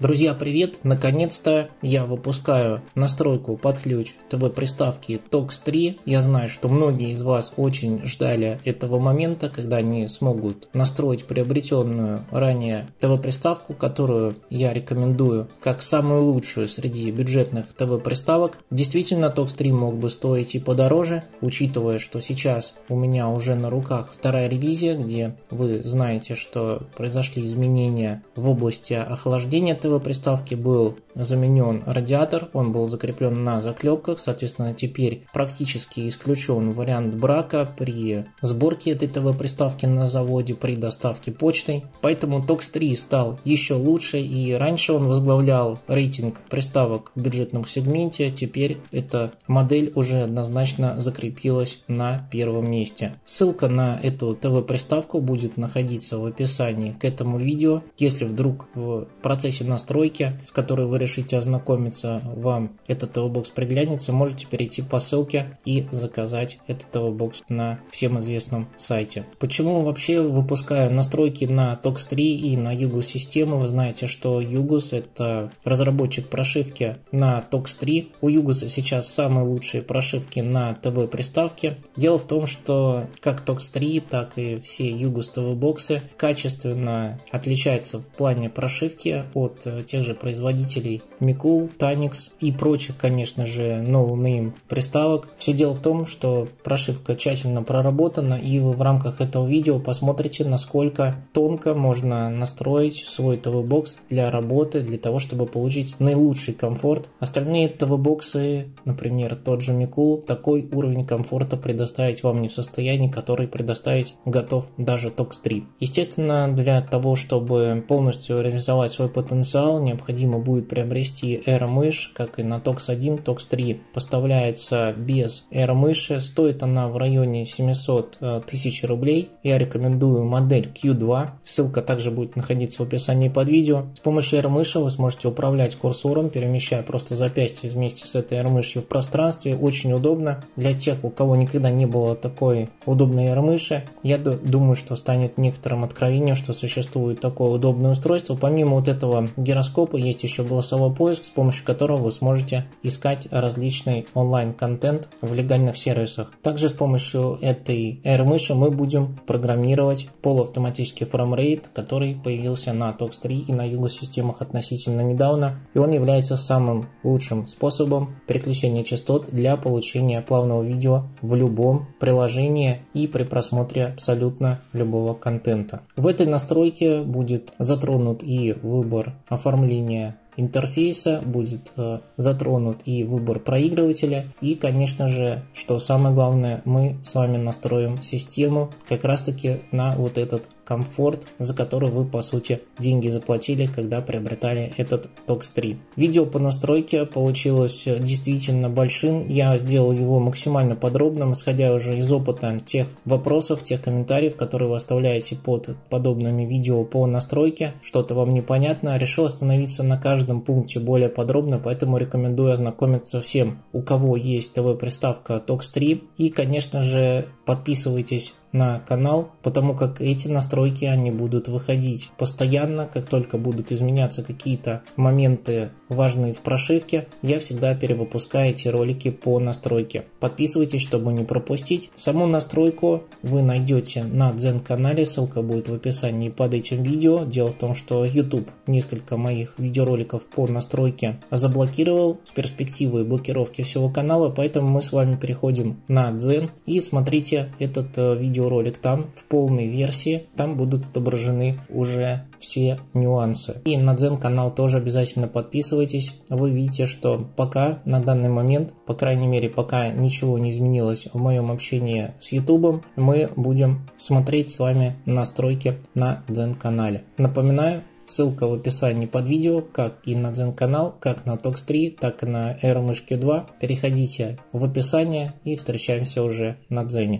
Друзья, привет! Наконец-то я выпускаю настройку под ключ ТВ-приставки TOX 3. Я знаю, что многие из вас очень ждали этого момента, когда они смогут настроить приобретенную ранее ТВ-приставку, которую я рекомендую как самую лучшую среди бюджетных ТВ-приставок. Действительно, TOX 3 мог бы стоить и подороже, учитывая, что сейчас у меня уже на руках вторая ревизия, где вы знаете, что произошли изменения в области охлаждения ТВ приставки был заменен радиатор, он был закреплен на заклепках, соответственно, теперь практически исключен вариант брака при сборке этой ТВ-приставки на заводе, при доставке почтой. Поэтому TOX 3 стал еще лучше, и раньше он возглавлял рейтинг приставок в бюджетном сегменте, теперь эта модель уже однозначно закрепилась на первом месте. Ссылка на эту ТВ-приставку будет находиться в описании к этому видео. Если вдруг в процессе настройки, с которой вы решите ознакомиться, вам этот TV-бокс приглянется, можете перейти по ссылке и заказать этот TV-бокс на всем известном сайте. Почему вообще выпускаю настройки на TOX 3 и на Yugus систему? Вы знаете, что Yugus это разработчик прошивки на TOX 3. У Yugus сейчас самые лучшие прошивки на ТВ-приставке. Дело в том, что как TOX 3, так и все Yugus TV-боксы качественно отличаются в плане прошивки от тех же производителей Mikul, Tanix и прочих, конечно же, no-name приставок. Все дело в том, что прошивка тщательно проработана, и вы в рамках этого видео посмотрите, насколько тонко можно настроить свой ТВ-бокс для работы, для того, чтобы получить наилучший комфорт. Остальные ТВ-боксы, например, тот же Mikul, такой уровень комфорта предоставить вам не в состоянии, который предоставить готов даже TOX 3. Естественно, для того, чтобы полностью реализовать свой потенциал, необходимо будет приобрести AirMыш, как и на TOX 1, TOX 3 поставляется без AirMыши, стоит она в районе 700 э, тысяч рублей. Я рекомендую модель Q2, ссылка также будет находиться в описании под видео. С помощью AirMыши вы сможете управлять курсором, перемещая просто запястье вместе с этой AirMышью в пространстве. Очень удобно для тех, у кого никогда не было такой удобной AirMыши. Я думаю, что станет некоторым откровением, что существует такое удобное устройство. Помимо вот этого гироскопа есть еще голосовой поиск, с помощью которого вы сможете искать различный онлайн-контент в легальных сервисах. Также с помощью этой AirMыши мы будем программировать полуавтоматический фреймрейт, который появился на TOX 3 и на Yugo системах относительно недавно, и он является самым лучшим способом переключения частот для получения плавного видео в любом приложении и при просмотре абсолютно любого контента. В этой настройке будет затронут и выбор оформления интерфейса, будет э, затронут и выбор проигрывателя. И, конечно же, что самое главное, мы с вами настроим систему как раз таки на вот этот комфорт, за который вы по сути деньги заплатили, когда приобретали этот TOX 3. Видео по настройке получилось действительно большим. Я сделал его максимально подробным, исходя уже из опыта тех вопросов, тех комментариев, которые вы оставляете под подобными видео по настройке. Что-то вам непонятно. Решил остановиться на каждом пункте более подробно, поэтому рекомендую ознакомиться всем, у кого есть ТВ-приставка TOX 3. И, конечно же, подписывайтесь на канал, потому как эти настройки, они будут выходить постоянно, как только будут изменяться какие-то моменты важные в прошивке, я всегда перевыпускаю эти ролики по настройке. Подписывайтесь, чтобы не пропустить. Саму настройку вы найдете на Дзен канале, ссылка будет в описании под этим видео. Дело в том, что YouTube несколько моих видеороликов по настройке заблокировал с перспективой блокировки всего канала, поэтому мы с вами переходим на Дзен и смотрите этот э, видео видеоролик там в полной версии, там будут отображены уже все нюансы. И на Дзен канал тоже обязательно подписывайтесь. Вы видите, что пока на данный момент, по крайней мере пока ничего не изменилось в моем общении с YouTube, мы будем смотреть с вами настройки на Дзен канале. Напоминаю, Ссылка в описании под видео, как и на Дзен канал, как на TOX 3, так и на Aero 2. Переходите в описание и встречаемся уже на Дзене.